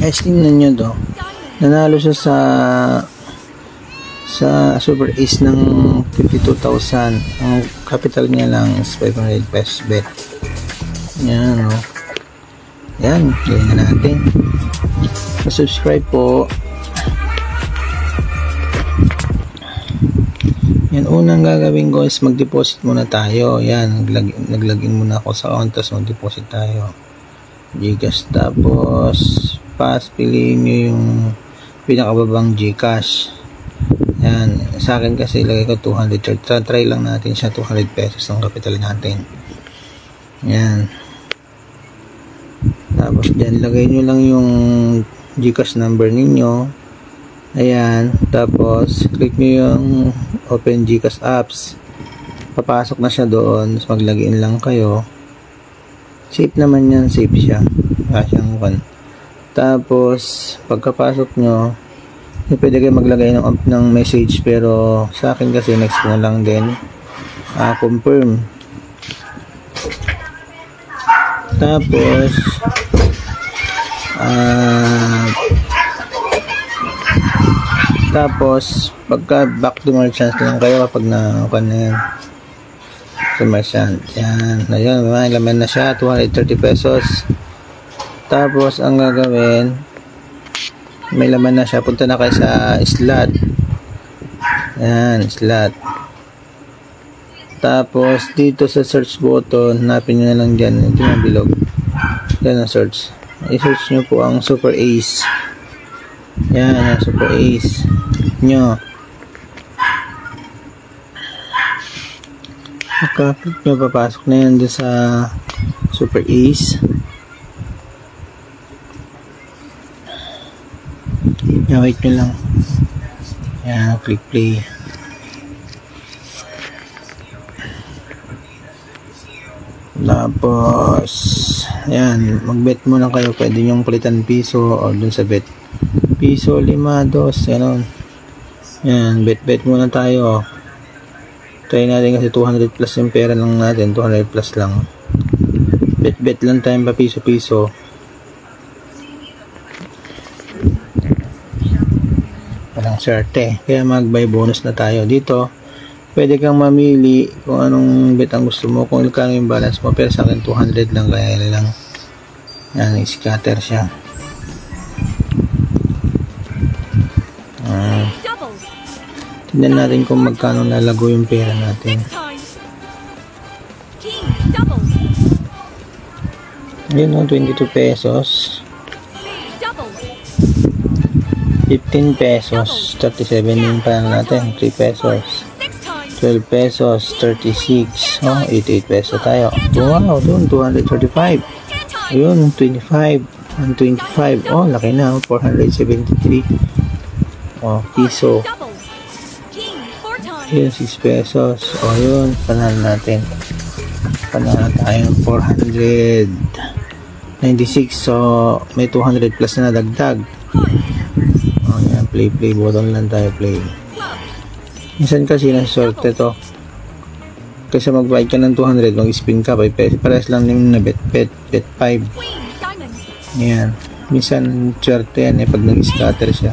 Guys, tingnan nyo to. Nanalo siya sa sa Super Ace ng 52,000. Ang capital niya lang is 500 pesos bet. Yan, o. Yan, gawin na natin. subscribe po. Yan, unang gagawin ko is mag-deposit muna tayo. Yan, naglag naglagin muna ako sa on, tapos mag-deposit tayo. Gcash, tapos pass, piliin nyo yung pinakababang Gcash. Yan, sa akin kasi ilagay ko 200. Try, try lang natin siya 200 pesos ang capital natin. Yan. Tapos dyan, lagay nyo lang yung Gcash number ninyo Ayan, tapos click nyo yung open Gcash apps. Papasok na siya doon, tapos maglagin lang kayo. Safe naman yan, safe siya. Kasyang kan. Tapos, pagkapasok nyo, eh, pwede kayo maglagay ng, ng message pero sa akin kasi next na lang din uh, confirm tapos uh, tapos, pagka back to merchants lang kayo kapag na, kan na yan. To merchant. Yan. Ayun, may laman na siya. 230 pesos. Tapos, ang gagawin, may laman na siya. Punta na kayo sa slot. Yan, slot. Tapos, dito sa search button, hanapin nyo na lang dyan. Ito yung bilog. Yan ang search. I-search nyo po ang Super Ace. Yan, ang Super Ace nyo. Makapit nyo, papasok na yan sa Super Ace. Yan, wait nyo lang. Yan, click play. Tapos, yan, mag-bet muna kayo. Pwede nyo palitan piso o dun sa bet. Piso, lima, dos, ganon. Yan, bet-bet muna tayo. Try natin kasi 200 plus yung pera lang natin. 200 plus lang. Bet-bet lang tayo pa piso-piso. Walang swerte. Kaya mag-buy bonus na tayo. Dito, pwede kang mamili kung anong bet ang gusto mo. Kung ilang yung balance mo. Pero sa akin 200 lang. Kaya lang. Yan, scatter siya. Tignan natin kung magkano nalago yung pera natin. Yun o, 22 pesos. 15 pesos. 37 yung pera natin. 3 pesos. 12 pesos. 36. Oh, 88 pesos tayo. Wow, doon. 235. Ayun, 25. 25. Oh, laki na. 473. Oh, piso. Yun, 6 pesos. O, yun. Panalo natin. Panalo tayo 496. So, may 200 plus na nadagdag. O, yan. Play, play. Button lang tayo. Play. Minsan kasi nasorte to. Kasi magbayad ka ng 200, mag-spin ka. Pares lang yung na bet, bet, bet 5. Yan. Minsan, swerte yan eh, pag nag-scatter siya.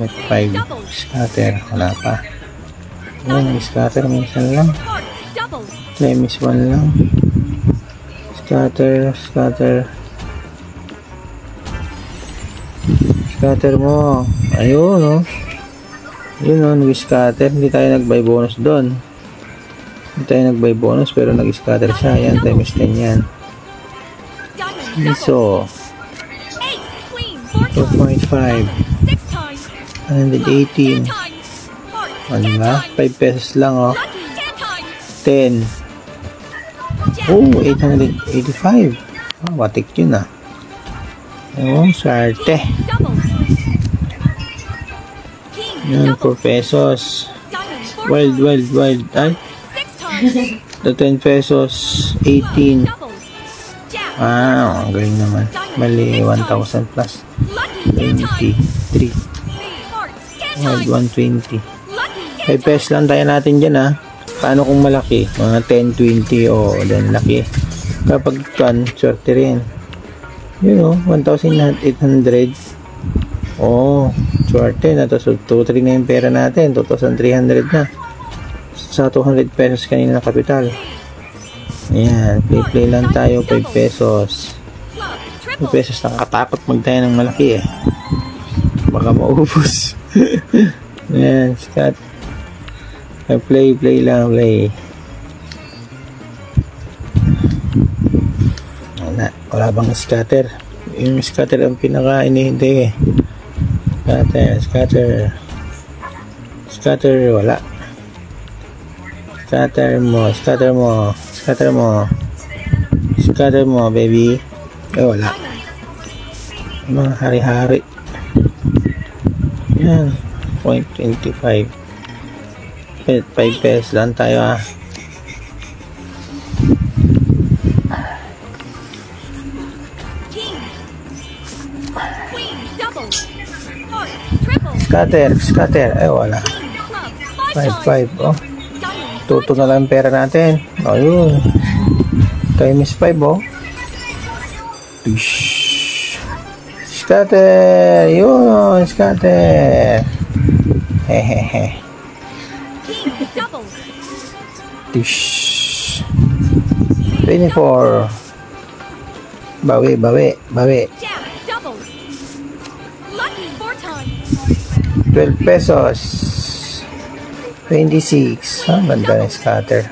Bet 5. Scatter. Wala pa. Ayan, scatter minsan lang. Lemis 1 lang. Scatter, scatter. Scatter mo. Ayun, no. Oh. Yun, no. Nag-scatter. Hindi tayo nag-buy bonus doon. Hindi tayo nag-buy bonus pero nag-scatter siya. Ayan, times 10 yan. So, 2.5. 118. Ano na? 5 pesos lang oh. 10. Oh, 885. Oh, watik yun ah. Oh, sarte. Yan, 4 pesos. Wild, wild, wild. Ay. The 10 pesos, 18. Ah, ang galing naman. Mali, 1,000 plus. 23. Wild, 120. 5 pesos lang tayo natin dyan ha. Paano kung malaki? Mga 10, 20 o oh, then laki. Kapag kan, swerte rin. Yun o, 1,800. Oh, swerte na to. So, 2,3 na yung pera natin. 2,300 na. Sa 200 pesos kanina na kapital. Ayan, play-play lang tayo. 5 pesos. 5 pesos nakakatakot magtayo ng malaki eh. Baka maubos. Ayan. Ay, Play, play lang, play. Wala, wala bang scatter? Yung scatter ang pinaka inihintay eh. Scatter, scatter. Scatter, wala. Scatter mo, scatter mo, scatter mo. Scatter mo, baby. Eh, wala. Mga hari-hari. Yan. 0.25. 5 pesos lang tayo ah. Scatter, scatter. Eh, wala. King. Club. 5, 5. Five times. Oh, Diamond. tuto na lang ang pera natin. Oh, yun. Times 5, oh. Pish. Scatter. Yun, scatter. Hehehe. Tish. 24. Bawi, bawi, bawi. 12 pesos. 26. Ah, ganda ng scatter.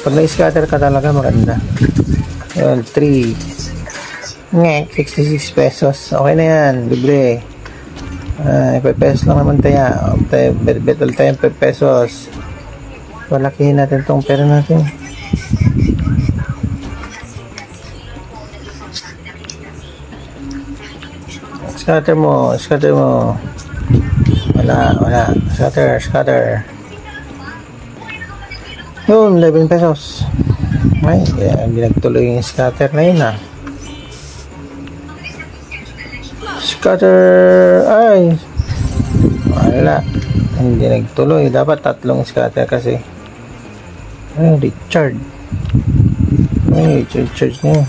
Pag na-scatter ka talaga, maganda. Yun, 3. Ngek, 66 pesos. Okay na yan, libre. Ay, 5 pesos lang naman tayo. tayo bet, bet ulit tayo 5 pesos. Palakihin natin tong pera natin. Scatter mo, scatter mo. Wala, wala. Scatter, scatter. Yun, 11 pesos. Ay, kaya hindi nagtuloy yung scatter na yun ah. Scatter, ay. Wala. Hindi nagtuloy. Dapat tatlong scatter kasi. Ay, Richard. Ay, na yun.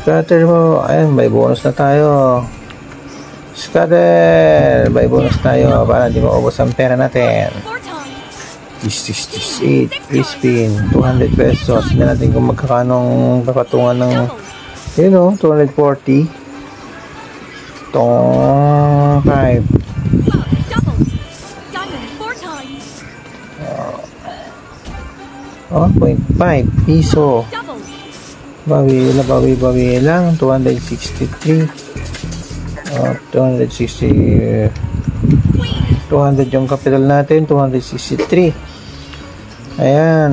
Scatter mo. Ayun, may bonus na tayo. Scatter! May bonus tayo para di maubos ang pera natin. This, this, this, 8, free spin, 200 pesos. Hindi natin kung magkakanong kapatungan ng, you know, 240. Tong 5. Club. Double. Diamond. Four times. Oh, 0.5 piso. Bawi bawi bawi lang 263. Oh, 260 Queen. 200 yung capital natin 263. Ayan.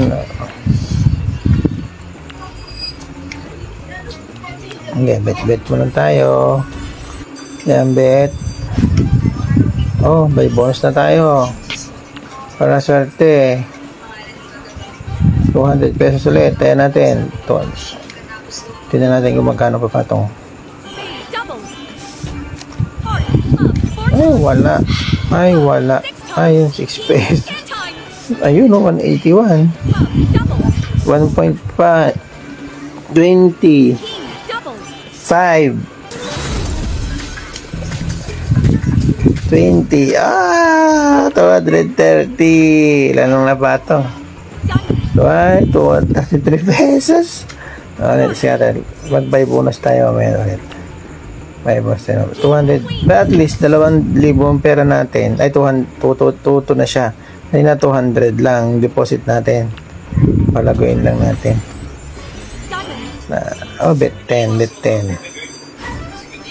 Okay, bet bet lang tayo. Ayan, bet. Oh, may bonus na tayo. Para swerte. 200 pesos ulit. Tayo natin. Ito. Tingnan natin kung magkano pa patong. Spade. Ay, times. wala. Ay, wala. Ay, yung 6 pesos. Ayun, oh, 181. Club. Double. 1.5. 20. King. Double. 5. 20. Ah! 230. Lalong na pa ito. Ay, 233 pesos. Ulit, siya Mag-buy bonus tayo mamaya ulit. Buy bonus tayo. 200. But at least, 2,000 ang pera natin. Ay, 200. 2, na siya. Ay na 200 lang deposit natin. Palaguin lang natin. Na, oh, bet 10, bet 10.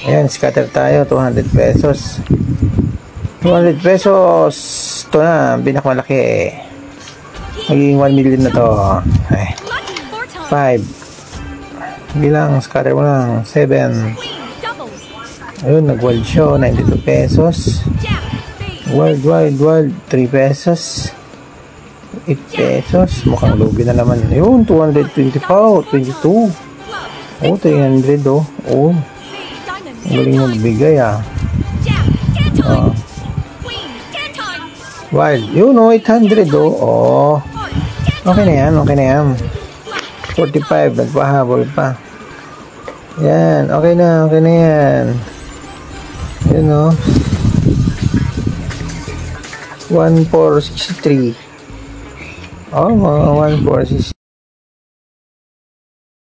Ayan, scatter tayo. 200 pesos. 200 pesos. Ito na, pinakamalaki. Magiging 1 million na to. Ay, Lucky. Four times. 5. Bilang, scatter mo lang. 7. Ayun, nag-wild show. 92 pesos. Wild, wild, wild. 3 pesos. 8 pesos. Mukhang lugi na naman. Ayun, 224. 22. Club. Oh, 300 oh. Oh, ang galing magbigay ah. Times. Wild. Yun oh, 800 oh. Oh. Okay na yan, okay na yan. 45, nagpahabol pa. Yan, okay na, okay na yan. Yun o. 1463. Oh, mga 1463.